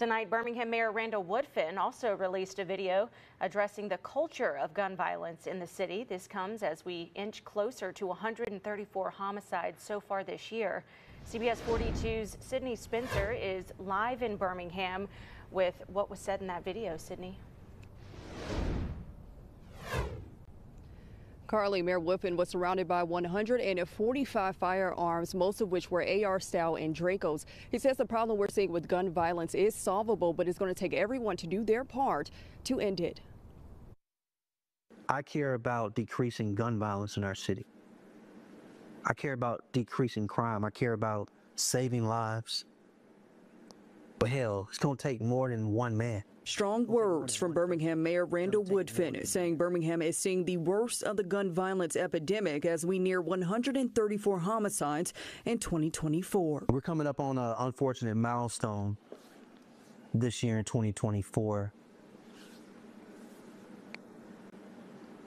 Tonight, Birmingham Mayor Randall Woodfin also released a video addressing the culture of gun violence in the city. This comes as we inch closer to 134 homicides so far this year. CBS 42's Sidney Spencer is live in Birmingham with what was said in that video. Sidney. Carly, Mayor Woodfin was surrounded by 145 firearms, most of which were AR style and Dracos. He says the problem we're seeing with gun violence is solvable, but it's going to take everyone to do their part to end it. I care about decreasing gun violence in our city. I care about decreasing crime. I care about saving lives. But hell, it's going to take more than one man. Strong words from Birmingham Mayor Randall Woodfin saying Birmingham is seeing the worst of the gun violence epidemic as we near 134 homicides in 2024. We're coming up on an unfortunate milestone this year in 2024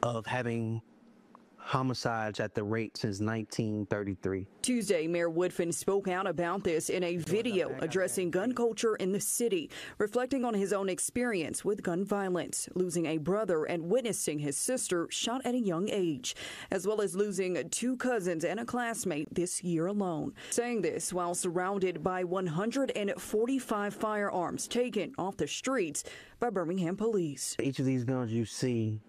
of having homicides at the rate since 1933. Tuesday, Mayor Woodfin spoke out about this in a video addressing gun culture in the city, reflecting on his own experience with gun violence, losing a brother and witnessing his sister shot at a young age, as well as losing two cousins and a classmate this year alone. Saying this while surrounded by 145 firearms taken off the streets by Birmingham police. Each of these guns you see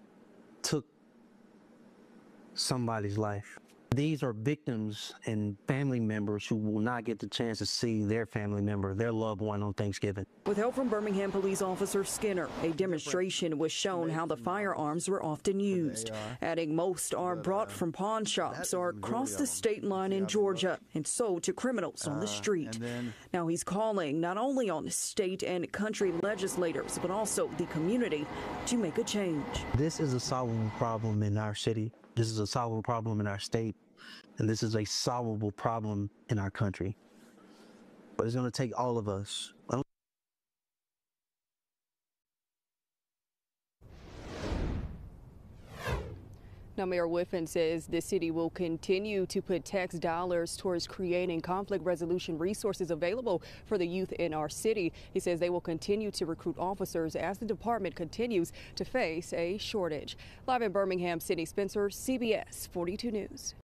somebody's life. These are victims and family members who will not get the chance to see their family member, their loved one on Thanksgiving. With help from Birmingham Police Officer Skinner, a demonstration was shown how the firearms were often used, adding most are brought from pawn shops or across the state line in Georgia and sold to criminals on the street. Now he's calling not only on state and country legislators, but also the community to make a change. This is a solvable problem in our city. This is a solvable problem in our state, and this is a solvable problem in our country. But it's going to take all of us. Now, Mayor Woodfin says the city will continue to put tax dollars towards creating conflict resolution resources available for the youth in our city. He says they will continue to recruit officers as the department continues to face a shortage. Live in Birmingham, Sidney Spencer, CBS 42 News.